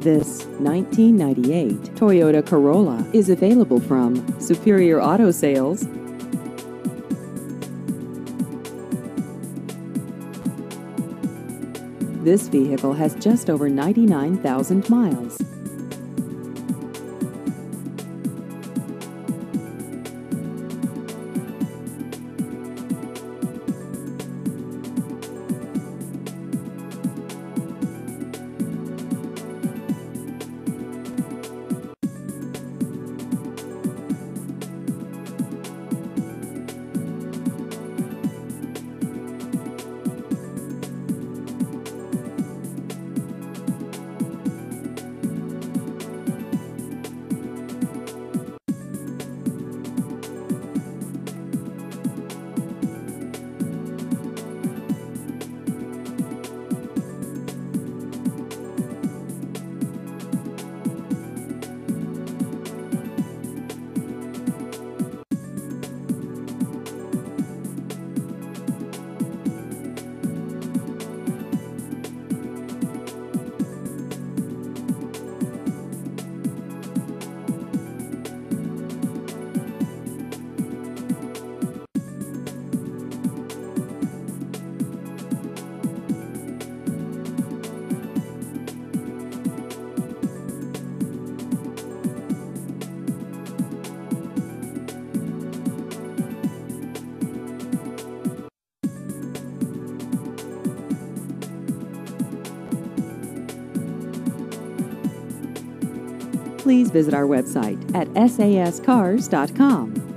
This 1998 Toyota Corolla is available from Superior Auto Sales. This vehicle has just over 99,000 miles. Please visit our website at sascars.com.